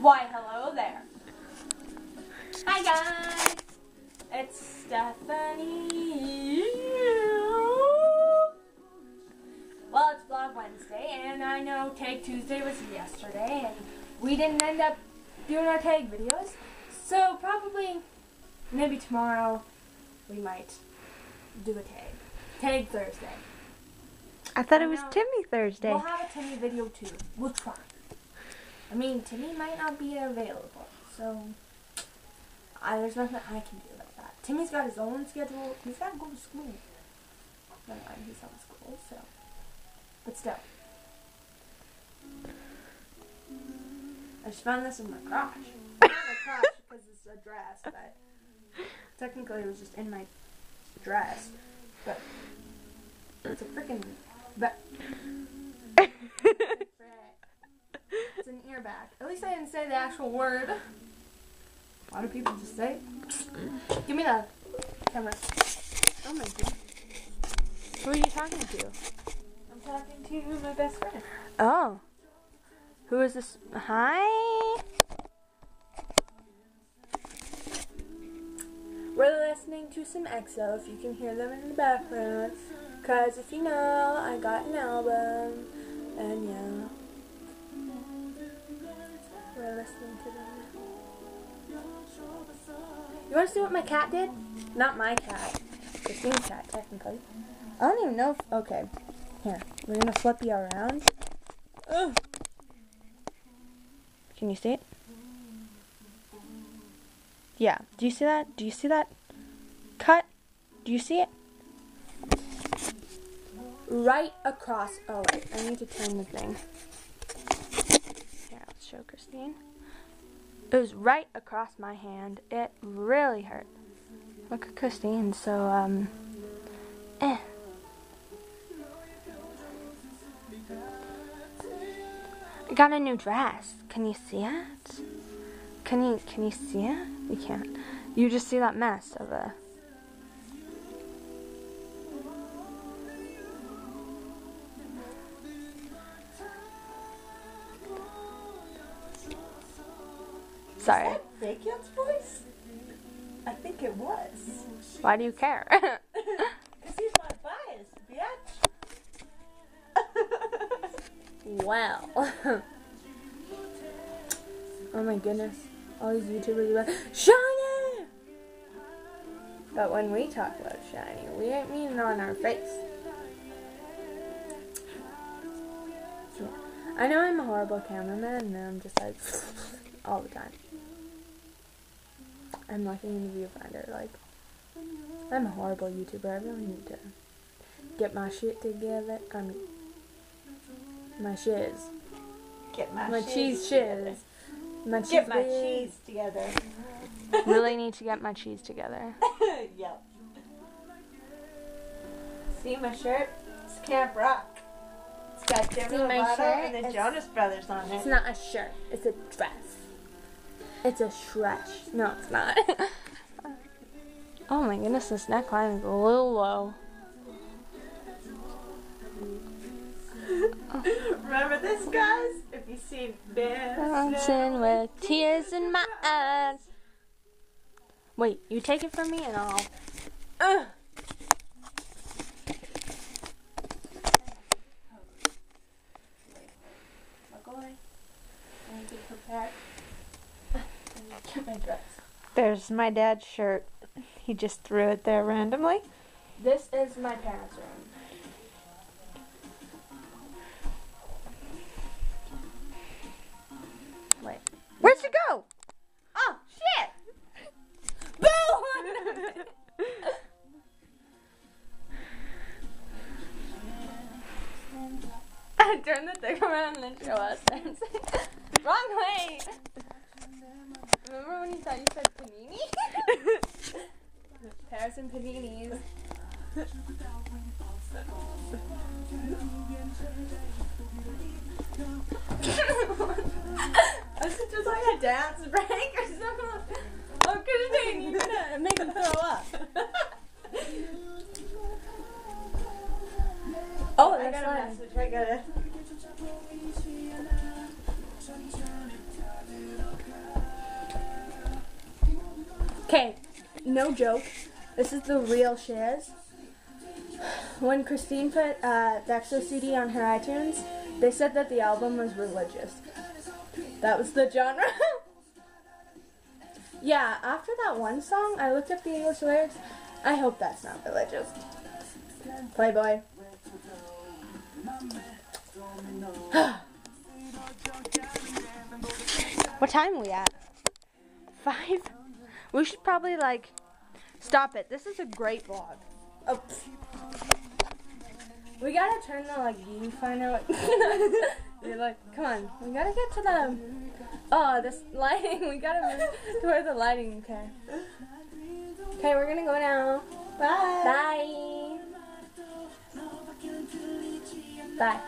Why, hello there. Hi, guys. It's Stephanie. Well, it's Vlog Wednesday, and I know Tag Tuesday was yesterday, and we didn't end up doing our tag videos. So, probably, maybe tomorrow, we might do a tag. Tag Thursday. I thought it was. Timmy Thursday. We'll have a Timmy video too. We'll try. I mean, Timmy might not be available, so I, there's nothing I can do about that. Timmy's got his own schedule. He's got to go to school. Never mind, he's out of school, so. But still. I just found this in my crotch. Not my crotch because it's a dress, but technically it was just in my dress. But it's a freaking. But ear back. At least I didn't say the actual word. Why do people just say. Give me the camera. Oh my god. Who are you talking to? I'm talking to my best friend. Oh. Who is this? Hi. We're listening to some EXO if you can hear them in the background. Cause if you know, I got an album. And yeah. Listening to them. You wanna see what my cat did? Not my cat. Christine's cat, technically. I don't even know if. Okay. Here. We're gonna flip you around. Ugh. Can you see it? Yeah. Do you see that? Do you see that? Cut. Do you see it? Right across. Oh, wait. I need to turn the thing. Yeah, let's show Christine. It was right across my hand. It really hurt. Look at Christine. So, um, eh. I got a new dress. Can you see it? Can you can you see it? You can't. You just see that mess of a. Sorry. Baekhyun's voice? I think it was. Why do you care? Because he's my bias, bitch. Wow. oh my goodness. All these YouTubers are like, Shiny! But when we talk about SHINee, we ain't meaning on our face. I know I'm a horrible cameraman and I'm just like, all the time. I'm looking in the viewfinder like, I'm a horrible YouTuber. I really need to get my shit together. I mean, my shiz. Get my, My shiz cheese together. shiz. My cheese Get my cheese together. really need to get my cheese together. yep. See my shirt? It's Camp Rock. It's got Demi Lovato and the Jonas Brothers on it. It's not a shirt. It's a dress. It's a stretch. No, it's not. Oh my goodness, this neckline is a little low. Remember this, guys? If you see Dancing with tears in my eyes. Wait, you take it from me and I'll. Ugh. Look away. I need to prepare. Get my dress. There's my dad's shirt. He just threw it there randomly. This is my parents' room. Wait. Where'd she go? Oh, shit! Boom! Turn the thing around and then show us. Wrong way! Remember when you thought you said panini? Paris and paninis. Is it just like a dance break or something? Oh, Christine, you're gonna make them throw up. oh, I got a message. I got it. Okay, no joke. This is the real shiz. When Christine put uh, CD on her iTunes, they said that the album was religious. That was the genre. yeah, after that one song, I looked up the English lyrics. I hope that's not religious. Playboy. What time are we at? Five? We should probably like stop it. This is a great vlog. Oh. We gotta turn the like viewfinder. You're like, come on, we gotta get to the. Oh, this lighting. We gotta move to where the lighting. Okay. Okay, we're gonna go now. Bye. Bye. Bye.